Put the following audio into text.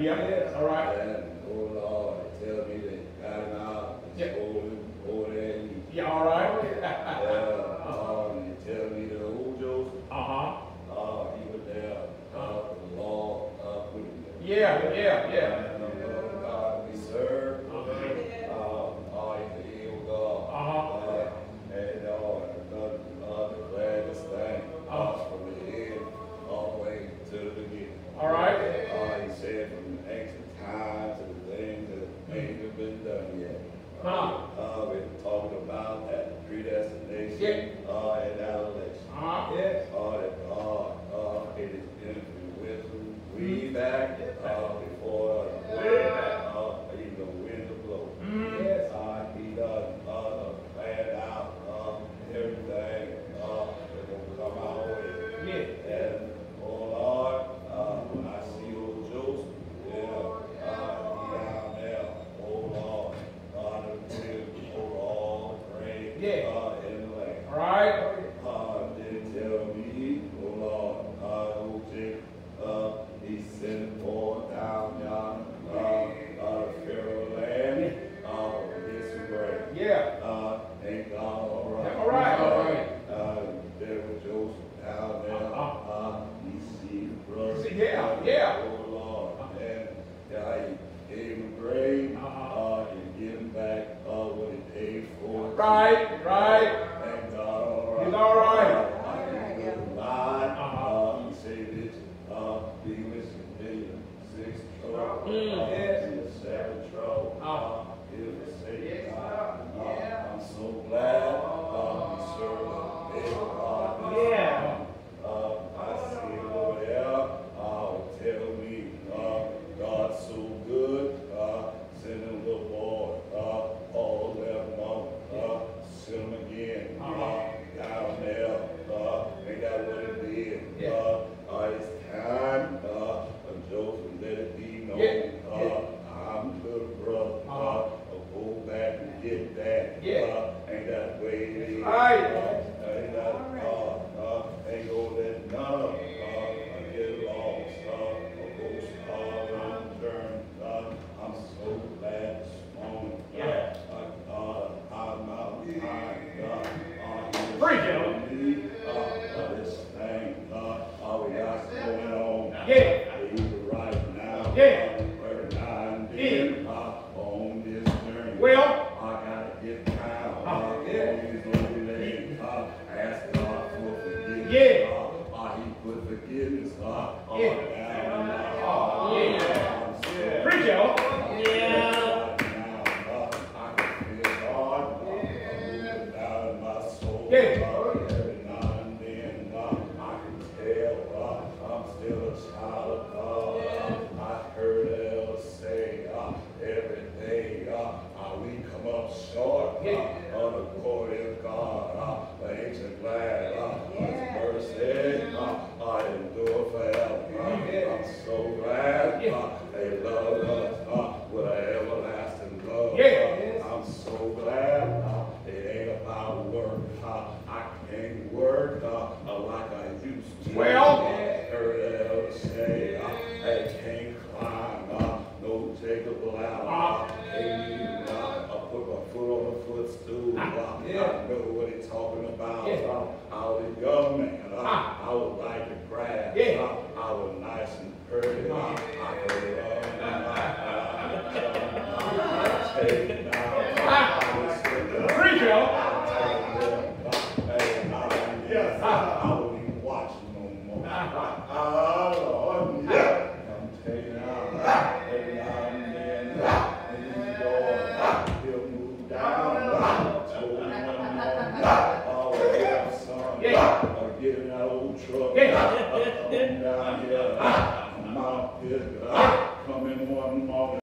pit. The Right, right. talking about yeah. uh, how the young man, uh, ah. I would like to grab, yeah. uh, I was nice and pretty, uh, I grew up uh, uh, uh, uh, uh, uh, uh, uh, uh,